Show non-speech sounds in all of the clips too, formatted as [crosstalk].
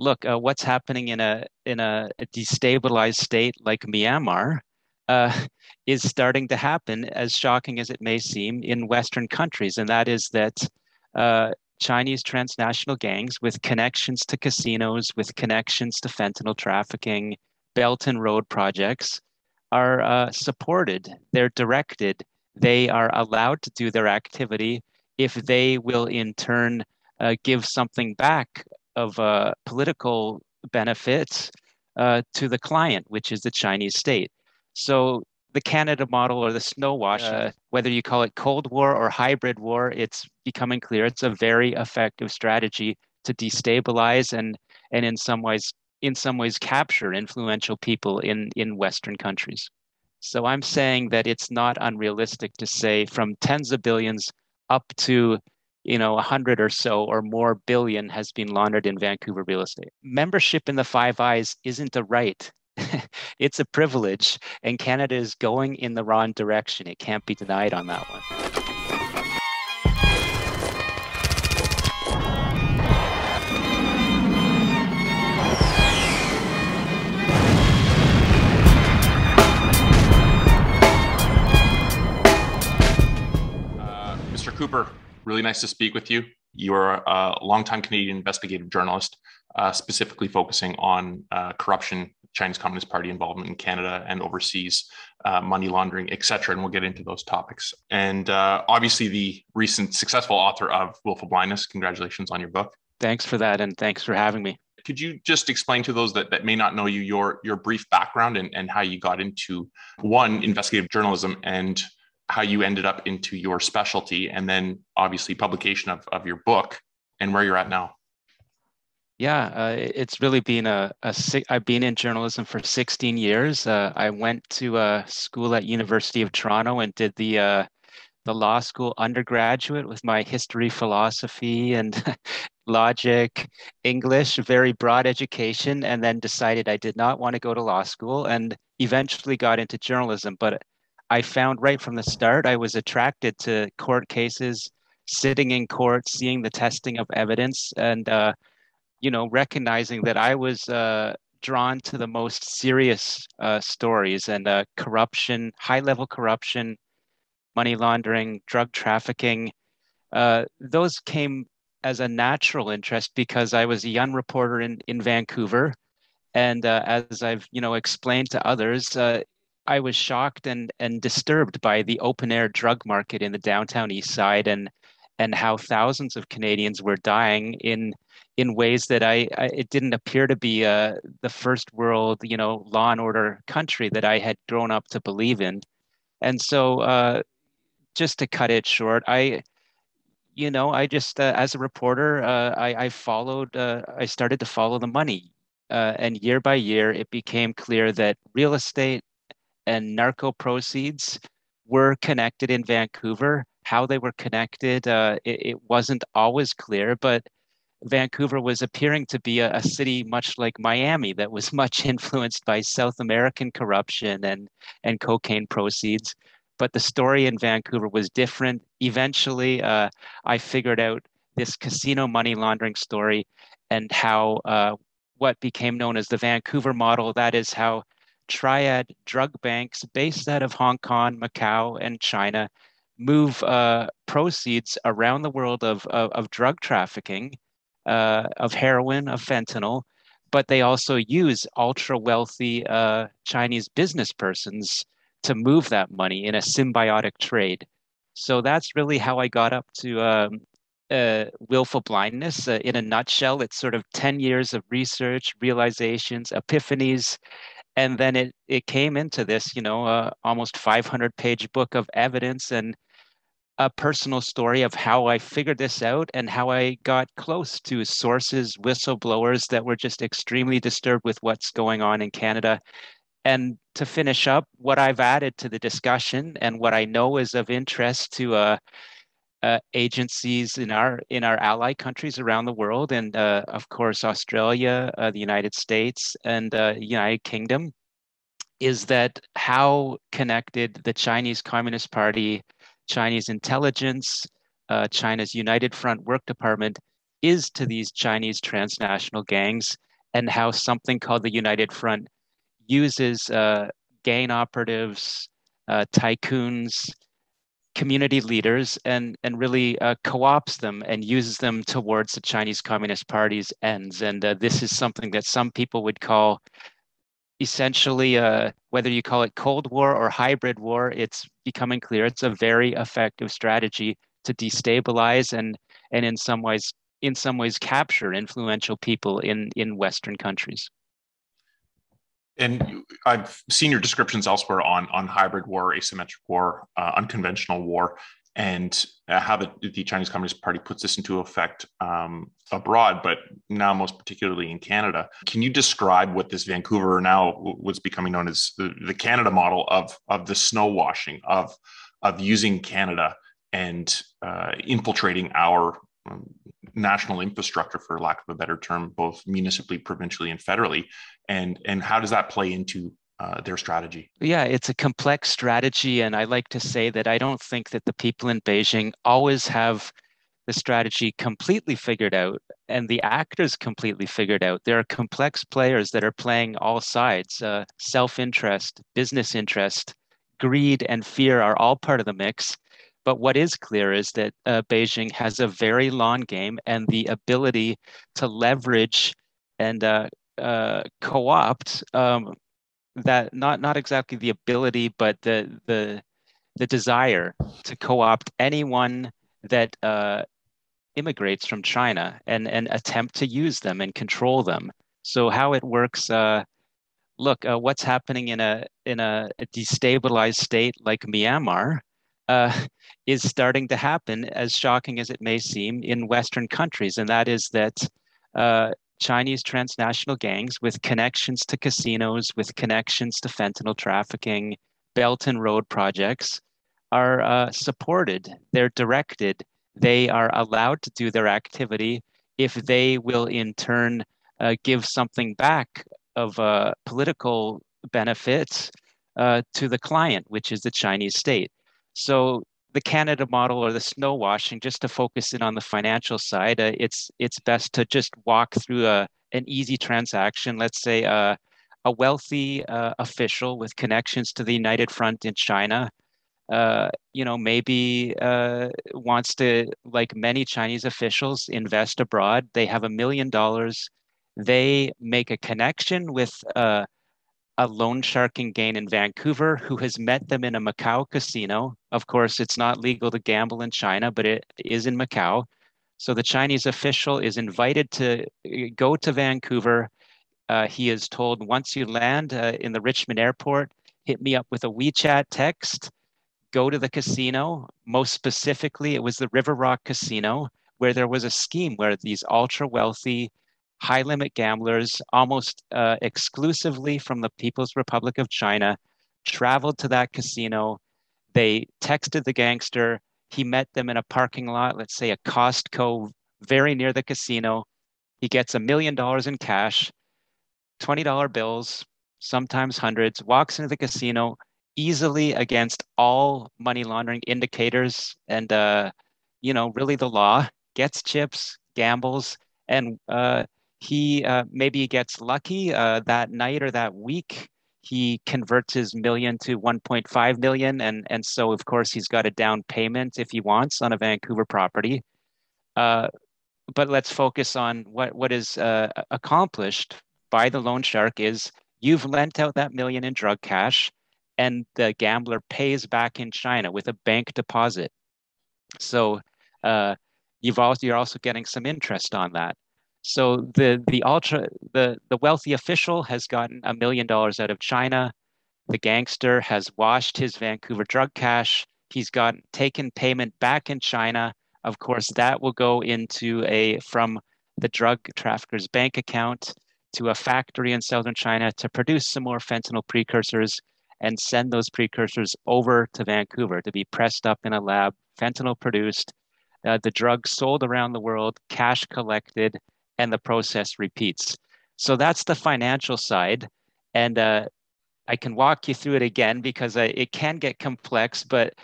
look, uh, what's happening in a in a, destabilized state like Myanmar uh, [laughs] is starting to happen, as shocking as it may seem, in Western countries, and that is that uh, Chinese transnational gangs with connections to casinos, with connections to fentanyl trafficking, Belt and Road projects are uh, supported. They're directed. They are allowed to do their activity if they will, in turn, uh, give something back of uh, political benefits uh, to the client, which is the Chinese state. So the Canada model or the snow wash, uh, whether you call it Cold War or hybrid war, it's becoming clear it's a very effective strategy to destabilize and and in some ways in some ways capture influential people in in Western countries. So I'm saying that it's not unrealistic to say from tens of billions up to you know, a hundred or so or more billion has been laundered in Vancouver real estate. Membership in the Five Eyes isn't a right. [laughs] it's a privilege, and Canada is going in the wrong direction. It can't be denied on that one. Uh, Mr. Cooper, really nice to speak with you. You're a longtime Canadian investigative journalist, uh, specifically focusing on uh, corruption, Chinese Communist Party involvement in Canada and overseas, uh, money laundering, et cetera. And we'll get into those topics. And uh, obviously, the recent successful author of Wilful Blindness. Congratulations on your book. Thanks for that, and thanks for having me. Could you just explain to those that, that may not know you your your brief background and, and how you got into one investigative journalism and how you ended up into your specialty and then obviously publication of, of your book and where you're at now. Yeah uh, it's really been a, a i've been in journalism for 16 years. Uh, i went to a school at university of toronto and did the uh, the law school undergraduate with my history philosophy and [laughs] logic english very broad education and then decided i did not want to go to law school and eventually got into journalism. But I found right from the start I was attracted to court cases, sitting in court, seeing the testing of evidence, and uh, you know recognizing that I was uh, drawn to the most serious uh, stories and uh, corruption, high level corruption, money laundering, drug trafficking. Uh, those came as a natural interest because I was a young reporter in in Vancouver and uh, as I've you know explained to others, uh, I was shocked and and disturbed by the open air drug market in the downtown east side and and how thousands of Canadians were dying in in ways that I, I it didn't appear to be uh, the first world you know law and order country that I had grown up to believe in, and so uh, just to cut it short, I you know I just uh, as a reporter uh, I, I followed uh, I started to follow the money, uh, and year by year it became clear that real estate and narco proceeds were connected in Vancouver. How they were connected, uh, it, it, wasn't always clear, but Vancouver was appearing to be a, a, city much like Miami that was [laughs] much influenced by South American corruption and, and cocaine proceeds. But the story in Vancouver was different. Eventually, uh, I figured out this casino money laundering story and how uh, what became known as the Vancouver model that is, how triad drug banks based out of Hong Kong, Macau, and China move uh, proceeds around the world of, of, of drug trafficking, uh, of heroin, of fentanyl, but they also use ultra wealthy uh, Chinese business persons to move that money in a symbiotic trade. So that's really how I got up to um, uh, willful blindness. Uh, in a nutshell, it's sort of 10 years of research, realizations, epiphanies, and then it it came into this you know uh, almost 500 page book of evidence and a personal story of how I figured this out and how I got close to sources, whistleblowers that were just extremely disturbed with what's going on in Canada. And to finish up, what I've added to the discussion and what I know is of interest to uh, uh, agencies in our in our ally countries around the world, and uh, of course Australia, uh, the United States, and uh, United Kingdom, is that how connected the Chinese Communist Party, Chinese intelligence, uh, China's United Front Work Department is to these Chinese transnational gangs, and how something called the United Front uses gang operatives, tycoons, community leaders, and and really uh, co-ops them and uses them towards the Chinese Communist Party's ends. And uh, this is something that some people would call essentially, uh, whether you call it Cold War or hybrid war, it's becoming clear it's a very effective strategy to destabilize and and in some ways in some ways capture influential people in in Western countries. And I've seen your descriptions elsewhere on on hybrid war, asymmetric war, uh, unconventional war, and how the, the, Chinese Communist Party puts this into effect um, abroad, but now most particularly in Canada. Can you describe what this Vancouver now what's becoming known as the, the Canada model of of the snow washing of of using Canada and uh, infiltrating our um, national infrastructure, for lack of a better term, both municipally, provincially, and federally, and and how does that play into uh, their strategy? Yeah, it's a complex strategy, and I like to say that I don't think that the people in Beijing always have the strategy completely figured out and the actors completely figured out. There are complex players that are playing all sides. Uh, self-interest, business interest, greed, and fear are all part of the mix. But what is clear is that uh, Beijing has a very long game and the ability to leverage and uh, uh, co-opt um, that not not exactly the ability, but the the the desire to co-opt anyone that uh, immigrates from China and and attempt to use them and control them. So how it works. Uh, look, uh, what's happening in a in a, a destabilized state like Myanmar uh, [laughs] is starting to happen, as shocking as it may seem, in Western countries. And that is that uh, Chinese transnational gangs with connections to casinos, with connections to fentanyl trafficking, Belt and Road projects are uh, supported, they're directed, they are allowed to do their activity if they will in turn uh, give something back of uh, political benefits uh, to the client, which is the Chinese state. So the Canada model or the snow washing, just to focus in on the financial side, uh, it's it's best to just walk through a an easy transaction. Let's say uh, a wealthy uh, official with connections to the United Front in China, uh, you know, maybe uh, wants to, like many Chinese officials, invest abroad. They have a million dollars. They make a connection with uh, a loan shark sharking gang in Vancouver who has met them in a Macau casino. Of course, it's not legal to gamble in China, but it is in Macau. So the Chinese official is invited to uh, go to Vancouver. Uh, he is told once you land uh, in the Richmond airport, hit me up with a WeChat text, go to the casino. Most specifically, it was the River Rock Casino, where there was a scheme where these ultra wealthy high limit gamblers, almost uh, exclusively from the People's Republic of China, traveled to that casino. They texted the gangster. He met them in a parking lot, let's say a Costco very near the casino. He gets a million dollars in cash, $20 bills, sometimes hundreds, walks into the casino easily against all money laundering indicators and, uh, you know, really the law, gets chips, gambles, and uh, he uh, maybe gets lucky uh, that night or that week. He converts his million to 1.5 million, and and so of course he's got a down payment if he wants on a Vancouver property. Uh, but let's focus on what what is uh, accomplished by the loan shark is you've lent out that million in drug cash, and the gambler pays back in China with a bank deposit. So uh, you've also you're also getting some interest on that. So the the ultra the the wealthy official has gotten a million dollars out of China. The gangster has washed his Vancouver drug cash. He's got taken payment back in China. Of course, that will go into a from the drug trafficker's bank account to a factory in southern China to produce some more fentanyl precursors and send those precursors over to Vancouver to be pressed up in a lab, fentanyl produced, uh, the drug sold around the world, cash collected, and the process repeats. So that's the financial side. And uh, I can walk you through it again because uh, it can get complex. But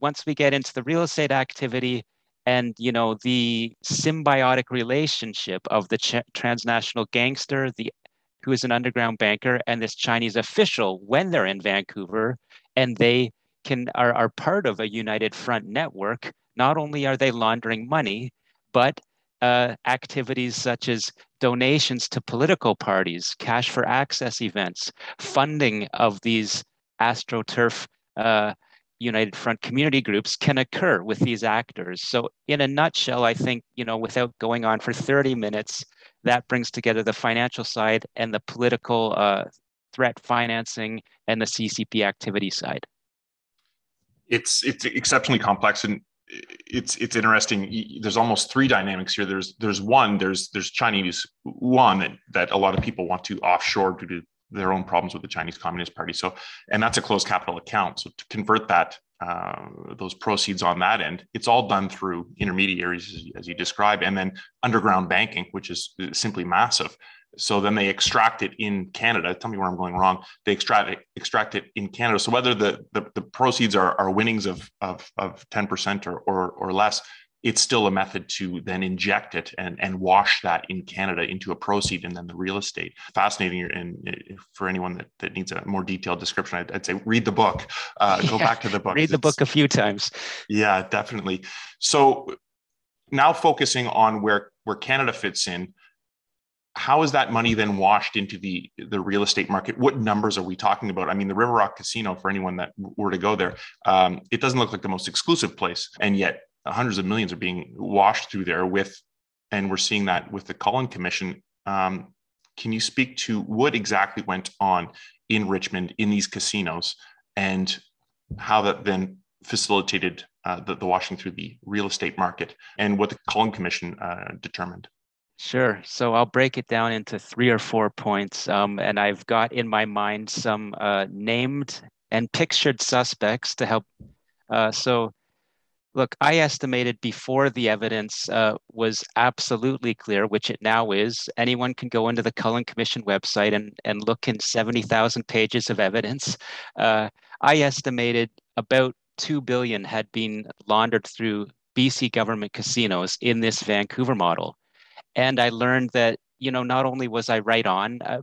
once we get into the real estate activity, and you know the symbiotic relationship of the ch- transnational gangster the who is an underground banker and this chinese official when they're in vancouver and they can are, are part of a united front network not only are they laundering money but uh, activities such as donations to political parties cash for access events funding of these astroturf uh, United Front community groups can occur with these actors. So, in a nutshell, I think, you know, without going on for 30 minutes, that brings together the financial side and the political uh, threat financing and the CCP activity side. It's it's exceptionally complex and it's it's interesting. There's almost three dynamics here. There's there's one there's there's Chinese one that, that a lot of people want to offshore due to their own problems with the Chinese Communist Party. So, and that's a closed capital account. So to convert that, uh, those proceeds on that end, it's all done through intermediaries, as you describe, and then underground banking, which is simply massive. So then they extract it in Canada. Tell me where I'm going wrong. They extract it, extract it in Canada. So whether the the, the proceeds are, are winnings of of of 10% or, or or less, it's still a method to then inject it and, and wash that in Canada into a proceed and then the real estate. Fascinating. And for anyone that, that needs a more detailed description, I'd, I'd say read the book, uh, [laughs] go back to the book. Read the book a few times. Yeah, definitely. So now focusing on where, where Canada fits in, how is that money then washed into the the real estate market? What numbers are we talking about? I mean, the River Rock Casino, for anyone that were to go there, um, it doesn't look like the most exclusive place, and yet hundreds of millions are being washed through there with, and we're seeing that with the Cullen Commission. Um, can you speak to what exactly went on in Richmond in these casinos and how that then facilitated uh, the, the, washing through the real estate market and what the Cullen Commission uh, determined? Sure. So I'll break it down into three or four points. Um, and I've got in my mind some uh, named and pictured suspects to help. Uh, so Look, I estimated before the evidence uh, was absolutely clear, which it now is. Anyone can go into the Cullen Commission website and, and look in 70,000 pages of evidence. Uh, I estimated about 2 billion had been laundered through BC government casinos in this Vancouver model. And I learned that, you know, not only was I right on, uh,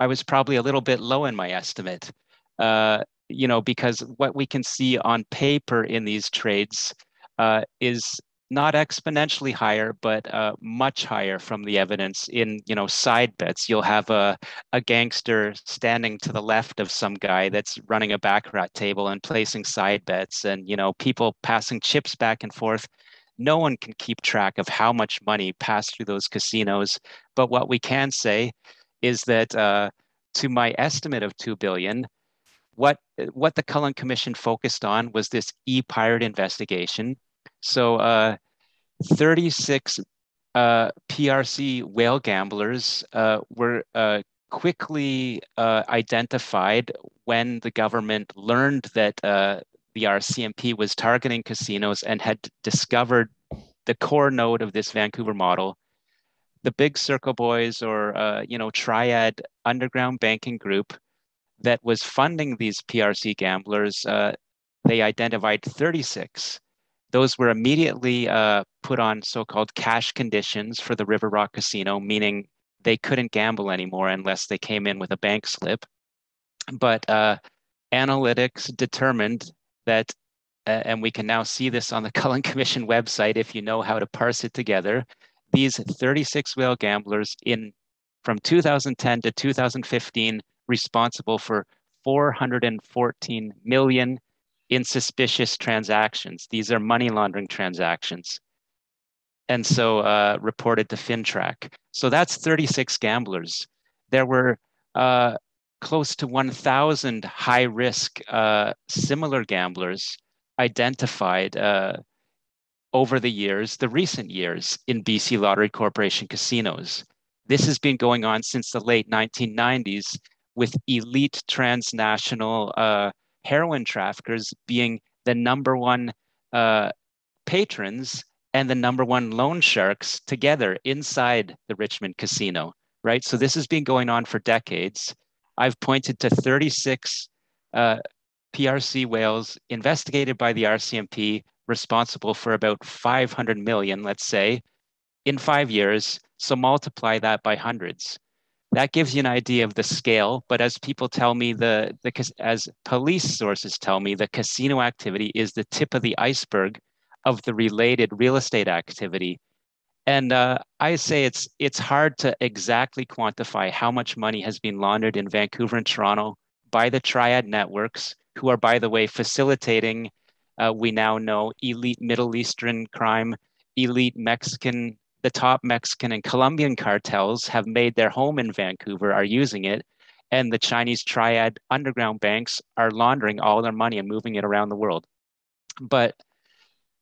I was probably a little bit low in my estimate. Uh, you know, because what we can see on paper in these trades uh, is not exponentially higher, but uh, much higher from the evidence in you know side bets. You'll have a a gangster standing to the left of some guy that's running a baccarat table and placing side bets, and you know people passing chips back and forth. No one can keep track of how much money passed through those casinos. But what we can say is that, uh, to my estimate of two billion, what what the Cullen Commission focused on was this e-pirate investigation. So, uh, 36 uh, PRC whale gamblers uh, were uh, quickly uh, identified when the government learned that the RCMP was targeting casinos and had discovered the core node of this Vancouver model. The Big Circle Boys, or you know, Triad Underground Banking Group, that was funding these PRC gamblers, uh, they identified 36. Those were immediately uh, put on so called cash conditions for the River Rock Casino, meaning they couldn't gamble anymore unless they came in with a bank slip. But uh, analytics determined that, uh, and we can now see this on the [laughs] Cullen Commission website if you know how to parse it together. These 36 whale gamblers in from 2010 to 2015 responsible for 414 million in suspicious transactions. These are money laundering transactions. And so uh, reported to FINTRAC. So that's 36 gamblers. There were uh, close to 1,000 high risk uh, similar gamblers identified uh, over the years, the recent years, in BC Lottery Corporation casinos. This has been going on since the late 1990s with elite transnational uh, heroin traffickers being the number one uh, patrons and the number one loan sharks together inside the Richmond casino, right? So this has been going on for decades. I've pointed to 36 uh, PRC whales investigated by the RCMP, responsible for about 500 million, let's say, in five years. So multiply that by hundreds. That gives you an idea of the scale. But as people tell me, the, the as police sources tell me, the casino activity is the tip of the iceberg of the related real estate activity. And uh, I say it's it's hard to exactly quantify how much money has been laundered in Vancouver and Toronto by the triad networks, who are, by the way, facilitating. Uh, we now know elite Middle Eastern crime, elite Mexican, the top Mexican and Colombian cartels have made their home in Vancouver, are using it, and the Chinese triad underground banks are laundering all their money and moving it around the world. But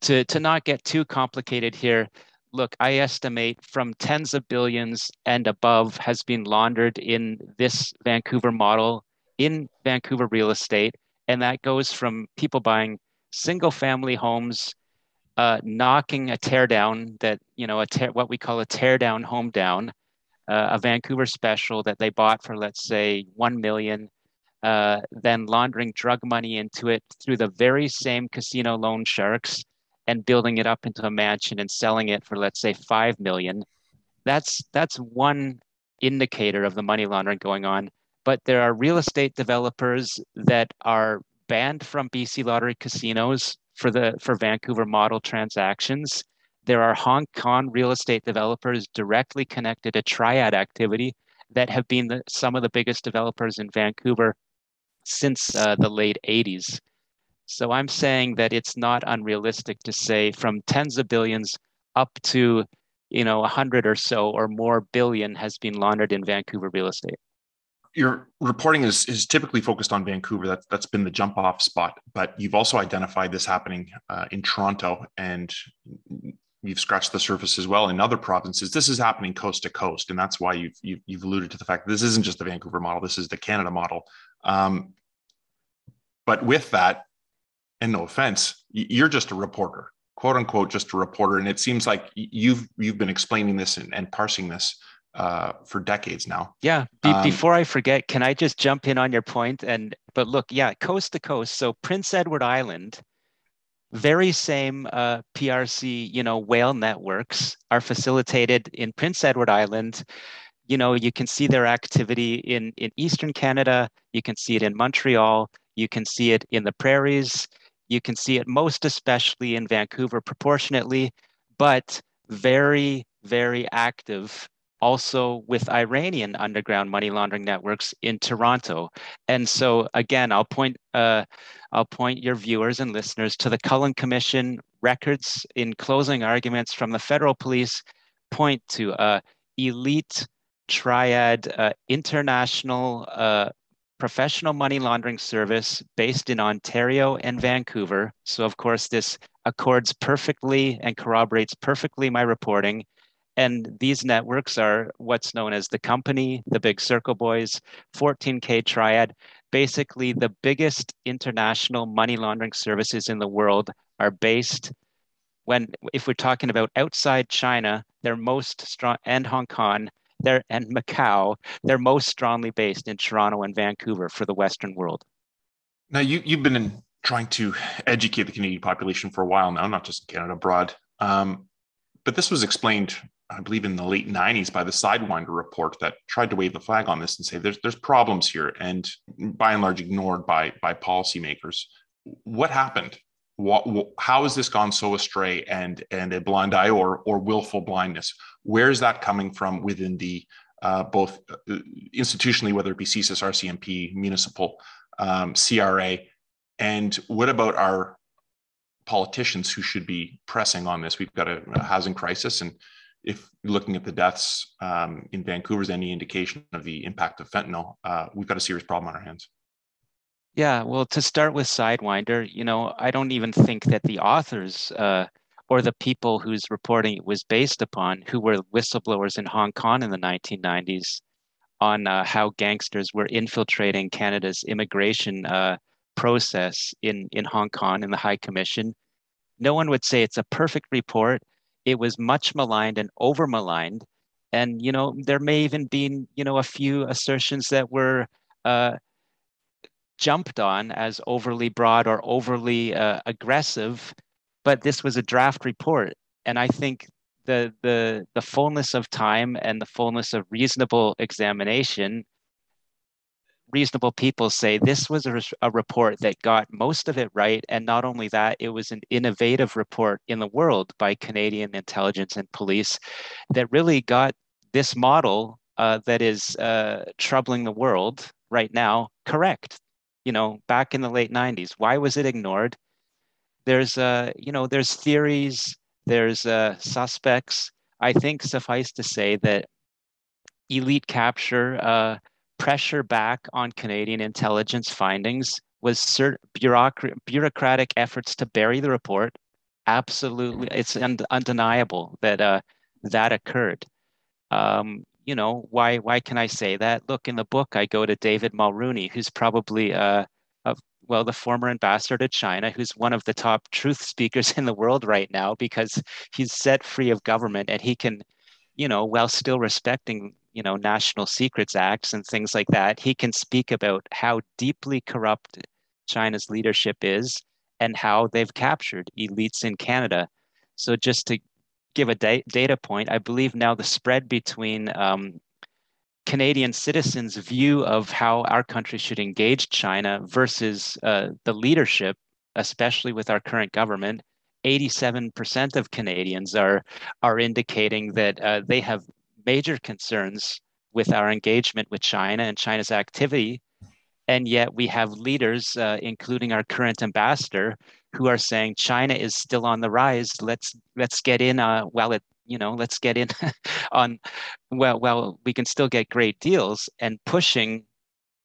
to, to not get too complicated here, look, I estimate from tens of billions and above has been laundered in this Vancouver model in Vancouver real estate. And that goes from people buying single family homes, uh, knocking a tear down that, you know, a tear, what we call a tear down home down, uh, a Vancouver special that they bought for, let's say, 1 million, uh, then laundering drug money into it through the very same casino loan sharks and building it up into a mansion and selling it for let's say 5 million that's that's one indicator of the money laundering going on but there are real estate developers that are banned from BC lottery casinos for the for Vancouver model transactions there are Hong Kong real estate developers directly connected to triad activity that have been the, some of the biggest developers in Vancouver since uh, the late 80s. So I'm saying that it's not unrealistic to say from tens of billions up to, you know, a hundred or so or more billion has been laundered in Vancouver real estate. Your reporting is, is typically focused on Vancouver. That's that's been the jump off spot. But you've also identified this happening uh, in Toronto, and you've scratched the surface as well in other provinces. This is happening coast to coast, and that's why you've you've, you've alluded to the fact that this isn't just the Vancouver model. This is the Canada model. Um, but with that, and no offense, you're just a reporter, quote unquote, just a reporter. And it seems like you've you've been explaining this and, and parsing this uh, for decades now. Yeah. Be- um, before I forget, can I just jump in on your point? And but look, yeah, coast to coast. So Prince Edward Island, very same uh, PRC, you know, whale networks are facilitated in Prince Edward Island. You know, you can see their activity in in Eastern Canada. You can see it in Montreal. You can see it in the prairies. You can see it most especially in Vancouver proportionately, but very, very active also with Iranian underground money laundering networks in Toronto. And so again, I'll point uh, I'll point your viewers and listeners to the Cullen Commission records in closing arguments from the federal police point to uh, elite triad uh, international uh, professional money laundering service based in Ontario and Vancouver. So, of course, this accords perfectly and corroborates perfectly my reporting. And these networks are what's known as the company, the Big Circle Boys, 14K Triad. Basically, the biggest international money laundering services in the world are based when, if we're talking about outside China, they're most strong, and Hong Kong, they're and Macau, they're most strongly based in Toronto and Vancouver for the Western world. Now you you've been in, trying to educate the Canadian population for a while now, not just in Canada, abroad. Um, but this was explained, I believe, in the late '90s by the Sidewinder report that tried to wave the flag on this and say there's there's problems here, and by and large ignored by by policymakers. What happened? What, how has this gone so astray and and a blind eye or or willful blindness where is that coming from within the uh, both uh, institutionally whether it be CSIS, RCMP, municipal, um, CRA, and what about our politicians who should be pressing on this? We've got a, a housing crisis, and if looking at the deaths um, in Vancouver is any indication of the impact of fentanyl, uh, we've got a serious problem on our hands. Yeah, well, to start with Sidewinder, you know, I don't even think that the authors uh, or the people whose reporting it was based upon, who were whistleblowers in Hong Kong in the 1990s, on uh, how gangsters were infiltrating Canada's immigration uh, process in, in Hong Kong in the High Commission. No one would say it's a perfect report. It was much maligned and over maligned. And, you know, there may even been, you know, a few assertions that were uh, jumped on as overly broad or overly uh, aggressive. but this was a draft report, and I think the the the fullness of time and the fullness of reasonable examination reasonable people say this was a, a, report that got most of it right. And not only that, it was an innovative report in the world by Canadian intelligence and police that really got this model uh, that is uh, troubling the world right now correct. You know, back in the late 90s, why was it ignored? There's, uh, you know, there's theories, there's uh, suspects. I think suffice to say that elite capture uh, pressure back on Canadian intelligence findings was cert- bureaucratic, bureaucratic efforts to bury the report. Absolutely, it's un- undeniable that uh, that occurred. Um, you know why? Why can I say that? Look in the book, I go to David Mulroney, who's probably uh, a, well the former ambassador to China, who's one of the top truth speakers [laughs] in the world right now because he's set free of government and he can, you know, while still respecting you know national secrets acts and things like that he can speak about how deeply corrupt china's leadership is and how they've captured elites in canada so just to give a da- data point i believe now the spread between um, canadian citizens view of how our country should engage china versus uh, the leadership especially with our current government 87% of Canadians are are indicating that uh, they have major concerns with our engagement with China and China's activity. And yet we have leaders, uh, including our current ambassador, who are saying China is still on the rise. Let's let's get in uh, while it you know let's get in [laughs] on well well we can still get great deals and pushing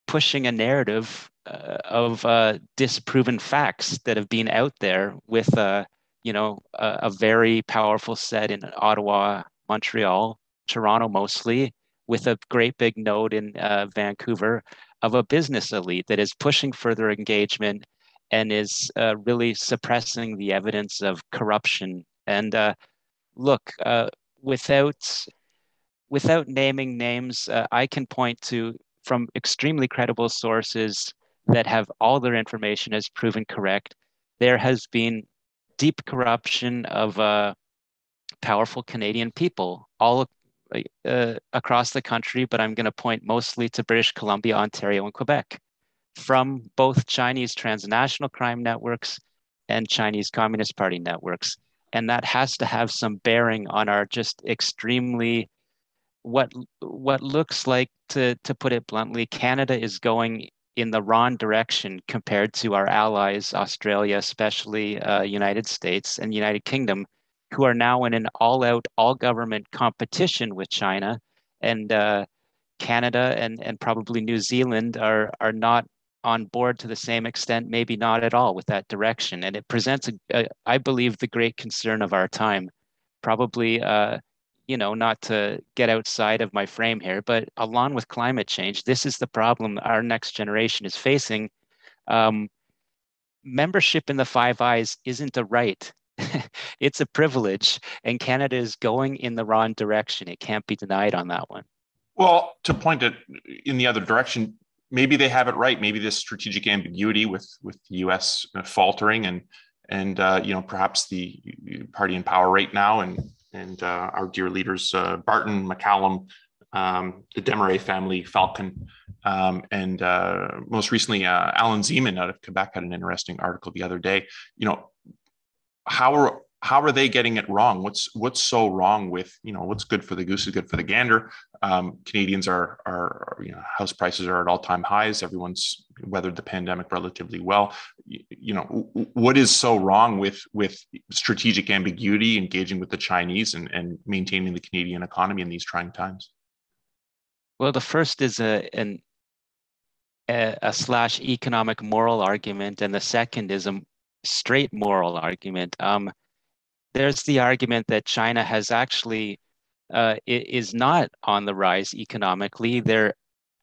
pushing a narrative uh, of uh, disproven facts that have been out there with uh, you know a, a very powerful set in Ottawa, Montreal, Toronto mostly, with a great big node in uh, Vancouver of a business elite that is pushing further engagement and is uh, really suppressing the evidence of corruption. And uh, look, uh, without without naming names, uh, I can point to from extremely credible sources that have all their information as proven correct. There has been deep corruption of uh, powerful Canadian people all uh, across the country, but I'm going to point mostly to British Columbia, Ontario, and Quebec from both Chinese transnational crime networks and Chinese Communist Party networks. And that has to have some bearing on our just extremely what what looks like to to put it bluntly, Canada is going in the wrong direction compared to our allies, Australia, especially uh, United States and United Kingdom, who are now in an all-out, all-government competition with China, and uh, Canada and and probably New Zealand are are not on board to the same extent, maybe not at all, with that direction. And it presents, a, a, I believe, the great concern of our time. Probably, uh, you know, not to get outside of my frame here, but along with climate change, this is the problem our next generation is facing. Um, membership in the Five Eyes isn't a right. [laughs] it's a privilege, and Canada is going in the wrong direction. It can't be denied on that one. Well, to point it in the other direction, maybe they have it right. Maybe this strategic ambiguity with with the U.S. faltering and and uh, you know perhaps the party in power right now and and uh, our dear leaders uh, Barton, McCallum, um, the Desmarais family, Falcon, um, and uh, most recently uh, Alan Zeman out of Quebec had an interesting article the other day. You know, how are how are they getting it wrong? What's what's so wrong with you know what's good for the goose is good for the gander? Um, Canadians are are you know house prices are at all time highs. Everyone's weathered the pandemic relatively well. You, you, know what is so wrong with with strategic ambiguity, engaging with the Chinese, and and maintaining the Canadian economy in these trying times? Well, the first is a an a, a slash economic moral argument, and the second is a straight moral argument. Um, there's the argument that China has actually uh, is not on the rise economically. They're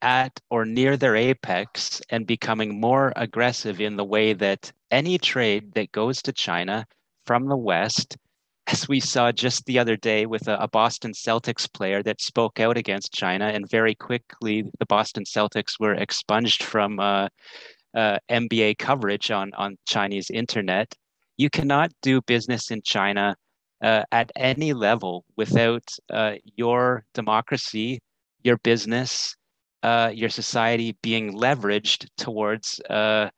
at or near their apex and becoming more aggressive in the way that any trade that goes to China from the West, as we saw just the other day with a, a Boston Celtics player that spoke out against China, and very quickly the Boston Celtics were expunged from uh, uh, NBA coverage on on Chinese internet. You cannot do business in China uh, at any level without uh, your democracy, your business, uh, your society being leveraged towards uh,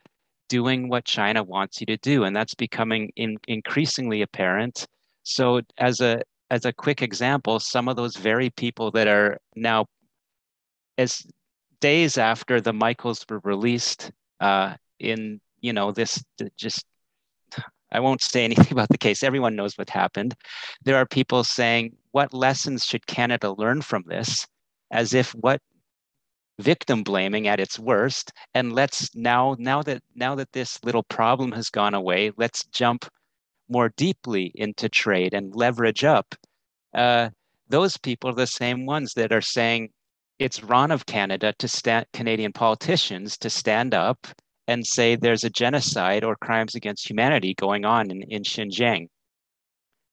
doing what China wants you to do, and that's becoming in, increasingly apparent. So, as a as a quick example, some of those very people that are now, as days after the Michaels were released, uh, in you know this just I won't say anything [laughs] about the case. Everyone knows what happened. There are people saying, what lessons should Canada learn from this? As if what victim blaming at its worst. And let's now, now that now that this little problem has gone away, let's jump more deeply into trade and leverage up. Uh, those people are the same ones that are saying it's wrong of Canada to stand Canadian politicians to stand up and say there's a genocide or crimes against humanity going on in, in Xinjiang.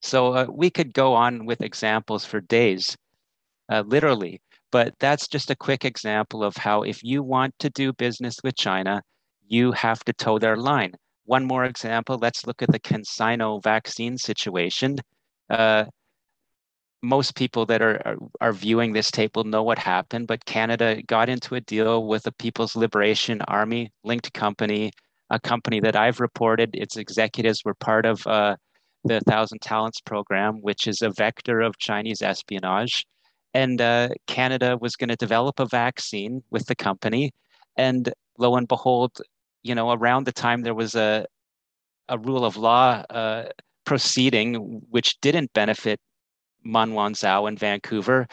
So uh, we could go on with examples for days, uh, literally, but that's just a quick example of how if you want to do business with China, you have to toe their line. One more example, let's look at the CanSino vaccine situation. Uh, most people that are, are, are viewing this tape will know what happened, but Canada got into a deal with the People's Liberation Army linked company, a company that I've reported its executives were part of uh, the Thousand Talents program, which is a vector of Chinese espionage. And uh, Canada was going to develop a vaccine with the company, and lo and behold, you know, around the time there was a a rule of law uh, proceeding which didn't benefit Meng Wanzhou in Vancouver,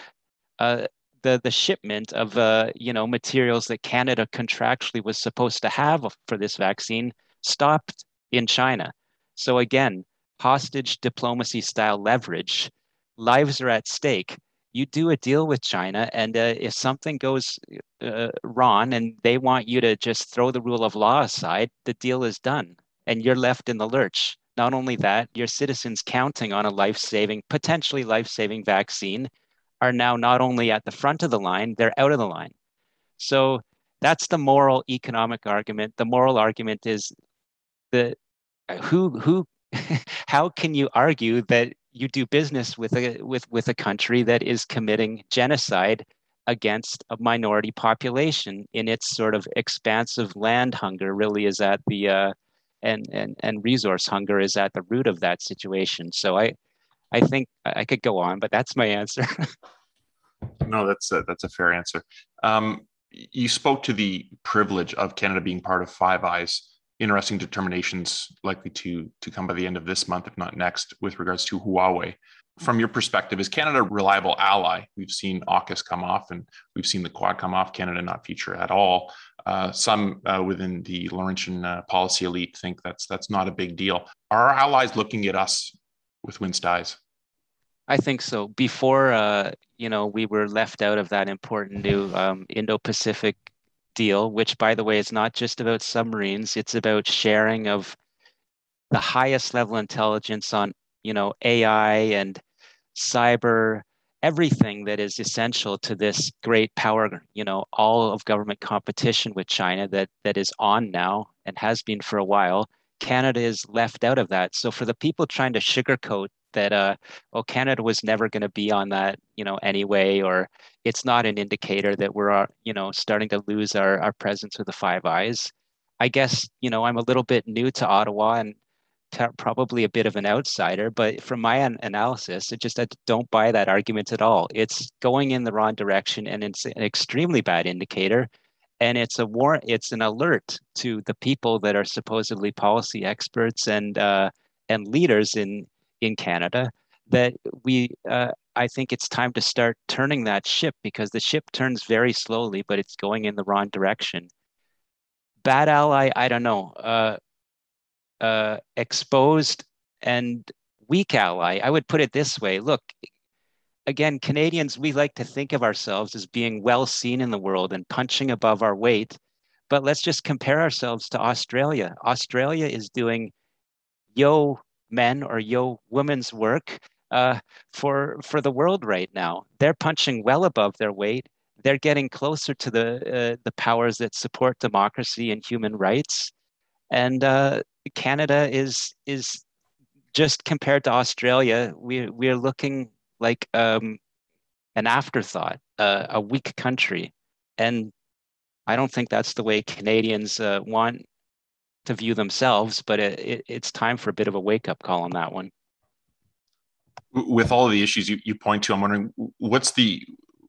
uh, the the shipment of uh, you know materials that Canada contractually was supposed to have for this vaccine stopped in China. So again, hostage diplomacy style leverage. Lives are at stake. You do a deal with China, and uh, if something goes uh, wrong and they want you to just throw the rule of law aside, the deal is done, and you're left in the lurch. Not only that, your citizens counting on a life saving, potentially life saving vaccine are now not only at the front of the line, they're out of the line. So that's the moral economic argument. The moral argument is the who who [laughs] how can you argue that you do business with a with with a country that is committing genocide against a minority population in its sort of expansive land hunger really is at the uh, and and and resource hunger is at the root of that situation. So I I think I could go on, but that's my answer. [laughs] no, that's a, that's a fair answer. Um, you spoke to the privilege of Canada being part of Five Eyes. Interesting determinations likely to to come by the end of this month, if not next, with regards to Huawei. From your perspective, is Canada a reliable ally? We've seen AUKUS come off, and we've seen the Quad come off. Canada not feature at all. Uh, some uh, within the Laurentian uh, policy elite think that's that's not a big deal. Are our allies looking at us with winced eyes? I think so. Before, uh, you know, we were left out of that important new um, Indo-Pacific deal, which, by the way, is not just about submarines. It's about sharing of the highest level intelligence on, you know, AI and cyber everything that is essential to this great power, you know, all of government competition with China that that is on now and has been for a while. Canada is left out of that. So for the people trying to sugarcoat that, uh, well, Canada was never going to be on that, you know, anyway, or it's not an indicator that we're, uh, you know, starting to lose our our presence with the Five Eyes. I guess you know I'm a little bit new to Ottawa, and probably a bit of an outsider, but from my an- analysis, it just I don't buy that argument at all. It's going in the wrong direction, and it's an extremely bad indicator. And it's a war. It's an alert to the people that are supposedly policy experts and uh, and leaders in in Canada that we. Uh, I think it's time to start turning that ship because the ship turns very slowly, but it's going in the wrong direction. Bad ally, I don't know. Uh, uh, exposed and weak ally. I would put it this way look, again, Canadians, we like to think of ourselves as being well seen in the world and punching above our weight. But let's just compare ourselves to Australia. Australia is doing yo men or yo women's work uh, for for the world right now. They're punching well above their weight. They're getting closer to the uh, the powers that support democracy and human rights and uh, Canada is is just compared to Australia, we we're looking like um, an afterthought, uh, a weak country, and I don't think that's the way Canadians uh, want to view themselves. But it, it, it's time for a bit of a wake up call on that one. With all of the issues you, you point to, I'm wondering what's the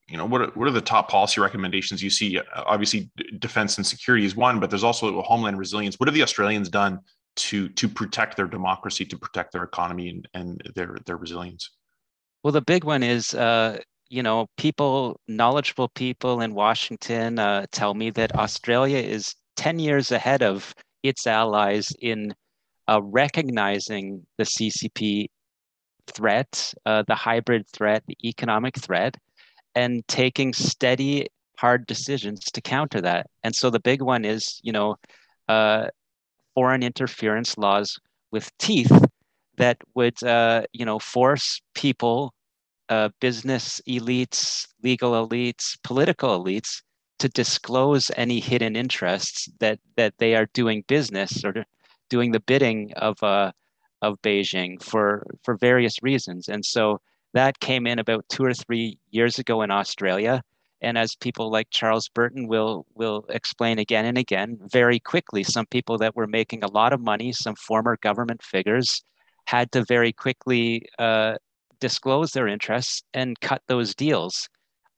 you know what are, what are the top policy recommendations you see obviously defense and security is one but there's also homeland resilience what have the australians done to to protect their democracy to protect their economy and, and their their resilience well the big one is uh, you know people knowledgeable people in washington uh, tell me that australia is 10 years ahead of its allies in uh, recognizing the ccp threat uh, the hybrid threat the economic threat and taking steady, hard decisions to counter that. And so the big one is, you know, uh, foreign interference laws with teeth that would, uh, you know, force people, uh, business elites, legal elites, political elites, to disclose any hidden interests that that they are doing business or doing the bidding of uh, of Beijing for for various reasons. And so that came in about two or three years ago in Australia. And as people like Charles Burton will will explain again and again, very quickly, some people that were making a lot of money, some former government figures, had to very quickly uh, disclose their interests and cut those deals.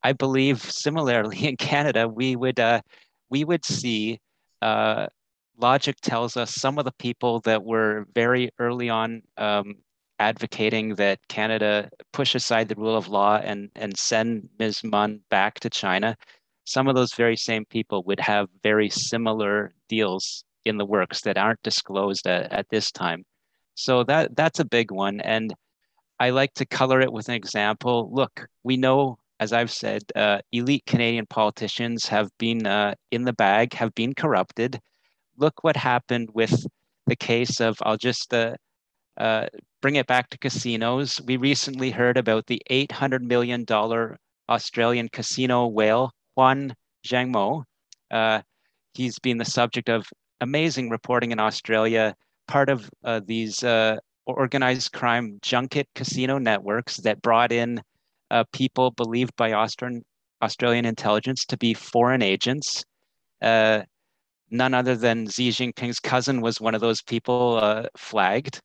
I believe similarly [laughs] in Canada, we would uh, we would see uh, logic tells us some of the people that were very early on um, advocating that Canada push aside the rule of law and, and send Ms. Meng back to China, some of those very same people would have very similar deals in the works that aren't disclosed at, at this time. So that that's a big one. And I like to color it with an example. Look, we know, as I've said, uh, elite Canadian politicians have been uh, in the bag, have been corrupted. Look what happened with the case of, I'll just uh, uh, bring it back to casinos. We recently heard about the $800 million Australian casino whale, Huang Xiangmo. Uh, he's been the subject of amazing reporting in Australia, part of uh, these uh, organized crime junket casino networks that brought in uh, people believed by Austrian, Australian intelligence to be foreign agents. Uh, none other than Xi Jinping's cousin was one of those people flagged.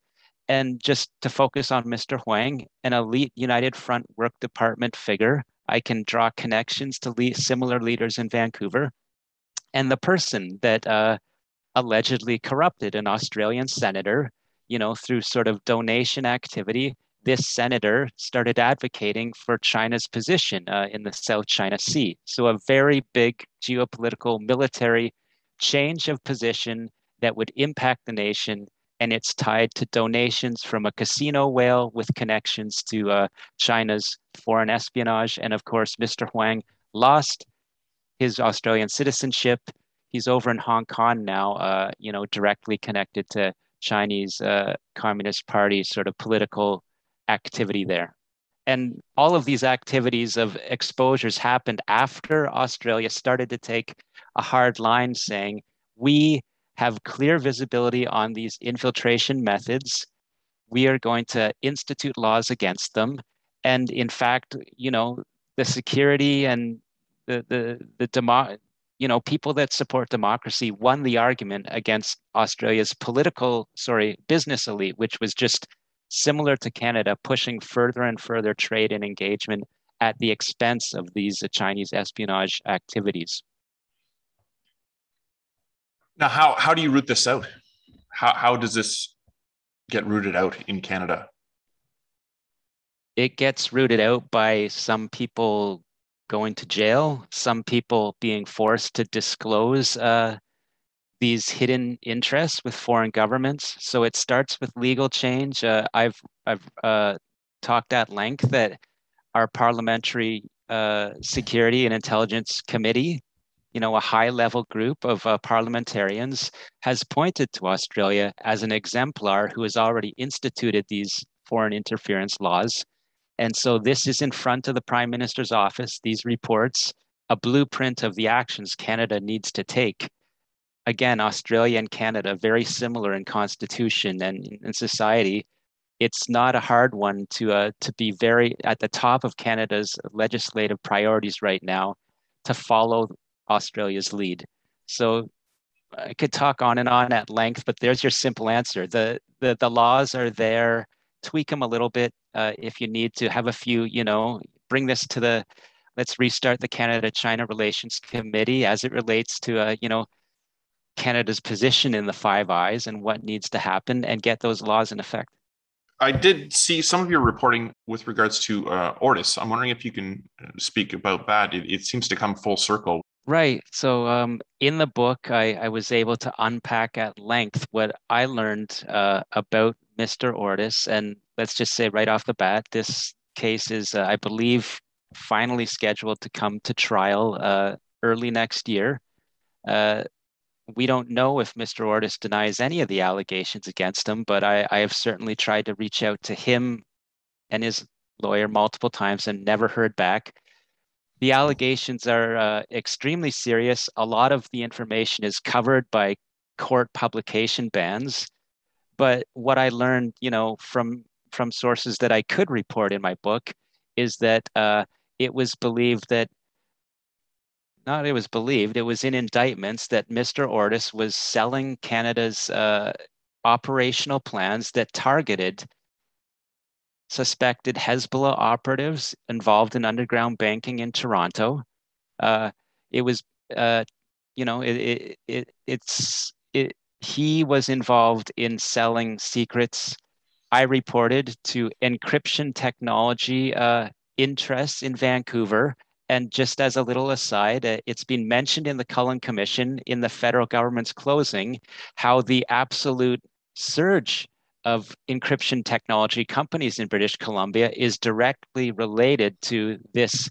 And just to focus on Mr. Huang, an elite United Front work department figure, I can draw connections to lead, similar leaders in Vancouver. And the person that uh, allegedly corrupted an Australian senator, you know, through sort of donation activity, this senator started advocating for China's position uh, in the South China Sea. So, a very big geopolitical military change of position that would impact the nation and it's tied to donations from a casino whale with connections to uh, China's foreign espionage. And of course, Mr. Huang lost his Australian citizenship. He's over in Hong Kong now, uh, you know, directly connected to Chinese uh, Communist Party sort of political activity there. And all of these activities of exposures happened after Australia started to take a hard line saying, we have clear visibility on these infiltration methods. We are going to institute laws against them. And in fact, you know, the security and the the the demo, you know, people that support democracy won the argument against Australia's political, sorry, business elite, which was just similar to Canada, pushing further and further trade and engagement at the expense of these Chinese espionage activities. Now, how how do you root this out? How how does this get rooted out in Canada? It gets rooted out by some people going to jail, some people being forced to disclose uh, these hidden interests with foreign governments. So it starts with legal change. Uh, I've I've uh, talked at length that our parliamentary uh, security and intelligence committee you know, a high level group of uh, parliamentarians has pointed to Australia as an exemplar who has already instituted these foreign interference laws. And so this is in front of the Prime Minister's office, these reports, a blueprint of the actions Canada needs to take. Again, Australia and Canada, very similar in constitution and in society, it's not a hard one to uh, to be very at the top of Canada's legislative priorities right now to follow Australia's lead. So I could talk on and on at length, but there's your simple answer. The the the laws are there. Tweak them a little bit uh, if you need to. Have a few, you know, bring this to the. Let's restart the Canada-China Relations Committee as it relates to, uh, you know, Canada's position in the Five Eyes and what needs to happen, and get those laws in effect. I did see some of your reporting with regards to uh, Ortis. I'm wondering if you can uh, speak about that. It, it seems to come full circle. Right. So um, in the book, I, I, was able to unpack at length what I learned uh, about Mr. Ortis. And let's just say right off the bat, this case is, uh, I believe, finally scheduled to come to trial uh, early next year. Uh, we don't know if Mr. Ortis denies any of the allegations against him, but I, I have certainly tried to reach out to him and his lawyer multiple times and never heard back. The allegations are uh, extremely serious. A lot of the information is covered by court publication bans. But what I learned, you know, from from sources that I could report in my book, is that uh, it was believed that not it was believed, it was in indictments that Mr. Ortis was selling Canada's uh, operational plans that targeted suspected Hezbollah operatives involved in underground banking in Toronto. Uh, it was, uh, you know, it, it, it, it's, it, he was involved in selling secrets. I reported to encryption technology uh, interests in Vancouver and just as a little aside, uh, it's been mentioned in the Cullen Commission in the federal government's closing how the absolute surge of encryption technology companies in British Columbia is directly related to this,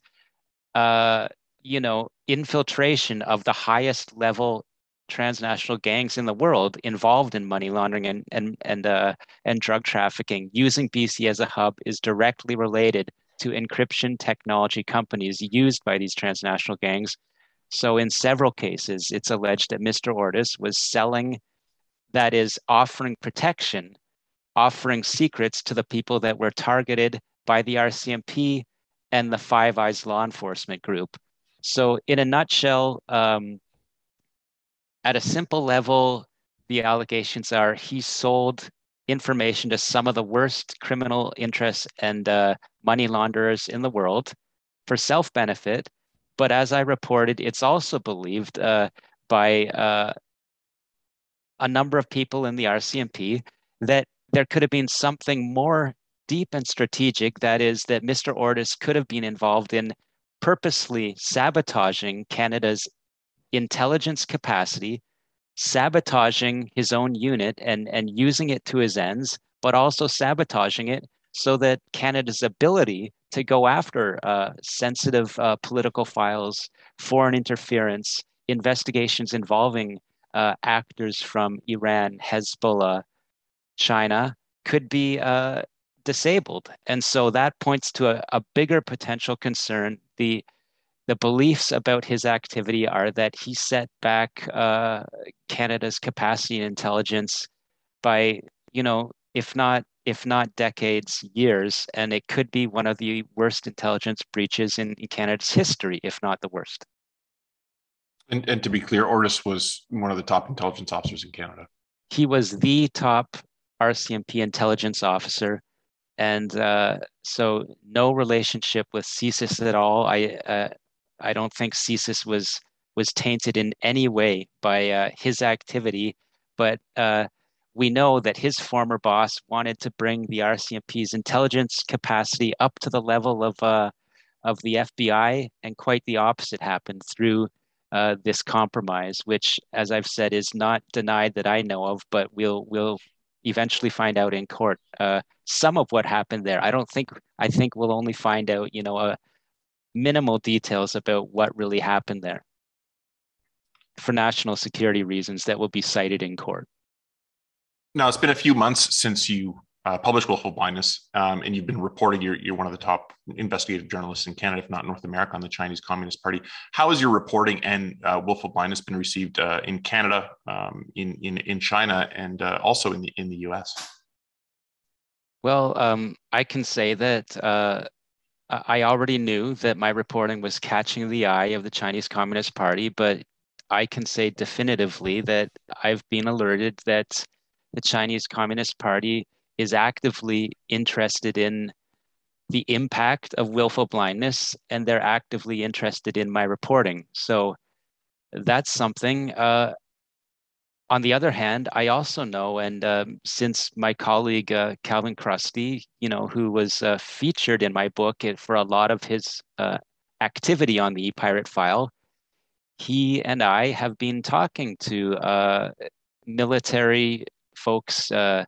uh, you know, infiltration of the highest level transnational gangs in the world involved in money laundering and and and uh, and drug trafficking. Using BC as a hub is directly related to encryption technology companies used by these transnational gangs. So, in several cases, it's alleged that Mr. Ortis was selling, that is, offering protection, offering secrets to the people that were targeted by the RCMP and the Five Eyes law enforcement group. So, in a nutshell, um, at a simple level, the allegations are he sold information to some of the worst criminal interests and uh, money launderers in the world for self benefit. But as I reported, it's also believed uh, by uh, a number of people in the RCMP that there could have been something more deep and strategic. That is, that Mr. Ortis could have been involved in purposely sabotaging Canada's intelligence capacity sabotaging his own unit and, and using it to his ends, but also sabotaging it so that Canada's ability to go after uh, sensitive uh, political files, foreign interference, investigations involving uh, actors from Iran, Hezbollah, China could be uh, disabled. And so that points to a, a bigger potential concern. The the beliefs about his activity are that he set back uh, Canada's capacity and intelligence by, you know, if not if not decades, years, and it could be one of the worst intelligence breaches in, in Canada's history, if not the worst. And, and to be clear, Ortis was one of the top intelligence officers in Canada. He was the top RCMP intelligence officer. And uh, so no relationship with CSIS at all. I uh, I don't think CSIS was was tainted in any way by uh, his activity, but uh, we know that his former boss wanted to bring the RCMP's intelligence capacity up to the level of uh, of the FBI, and quite the opposite happened through uh, this compromise, which, as I've said, is not denied that I know of, but we'll we'll eventually find out in court uh, some of what happened there. I don't think I think we'll only find out, you know, a minimal details about what really happened there for national security reasons that will be cited in court. Now, it's been a few months since you uh, published Wilful Blindness, um, and you've been reporting you're, you're one of the top investigative journalists in Canada, if not North America, on the Chinese Communist Party. How has your reporting and uh, Wilful Blindness been received uh, in Canada, um, in, in, in China, and uh, also in the, in the US? Well, um, I can say that uh, I already knew that my reporting was catching the eye of the Chinese Communist Party, but I can say definitively that I've been alerted that the Chinese Communist Party is actively interested in the impact of wilful blindness, and they're actively interested in my reporting. So that's something. Uh, on the other hand, I also know, and um, since my colleague uh, Calvin Chrustie, you know, who was uh, featured in my book for a lot of his uh, activity on the e-pirate file, he and I have been talking to uh, military folks uh,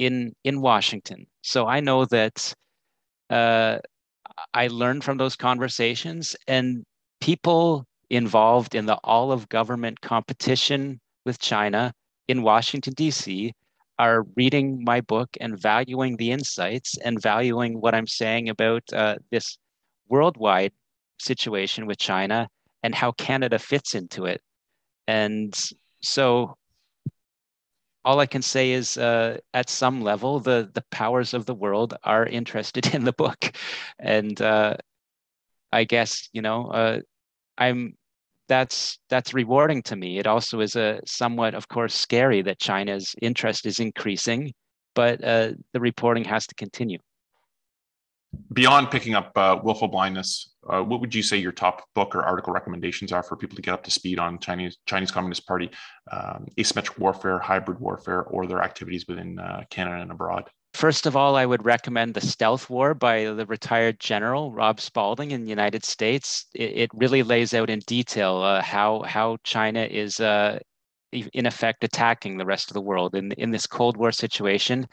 in in Washington. So I know that uh, I learned from those conversations, and people involved in the all of government competition with China in Washington, D.C., are reading my book and valuing the insights and valuing what I'm saying about uh, this worldwide situation with China and how Canada fits into it. And so all I can say is uh, at some level, the, the powers of the world are interested [laughs] in the book. And uh, I guess, you know, uh, I'm that's that's rewarding to me. It also is a somewhat, of course, scary that China's interest is increasing, but uh, the reporting has to continue. Beyond picking up uh, wilful blindness, uh, what would you say your top book or article recommendations are for people to get up to speed on Chinese Chinese Communist Party, um, asymmetric warfare, hybrid warfare, or their activities within uh, Canada and abroad? First of all, I would recommend The Stealth War by the retired general Rob Spalding in the United States. It, it really lays out in detail uh, how, how China is, uh, in effect, attacking the rest of the world in, in this Cold War situation.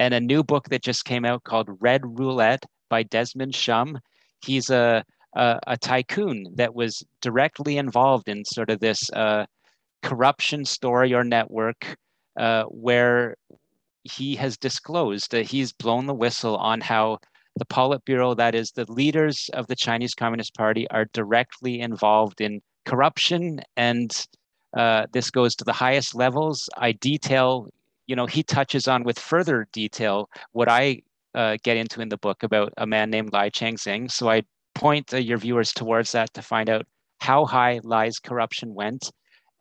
And a new book that just came out called Red Roulette by Desmond Shum. He's a, a, a tycoon that was directly involved in sort of this uh, corruption story or network uh, where he has disclosed that he's blown the whistle on how the Politburo, that is, the leaders of the Chinese Communist Party, are directly involved in corruption. And uh, this goes to the highest levels. I detail, you know, he touches on with further detail what I uh, get into in the book about a man named Lai Chang-Xing. So I point uh, your viewers towards that to find out how high Lai's corruption went.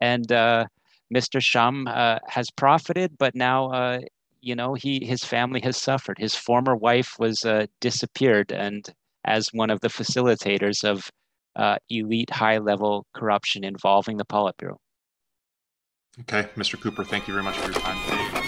And uh, Mr. Shum uh, has profited, but now you know he his family has suffered his former wife was disappeared and as one of the facilitators of uh, elite high level corruption involving the politburo okay mr cooper thank you very much for your time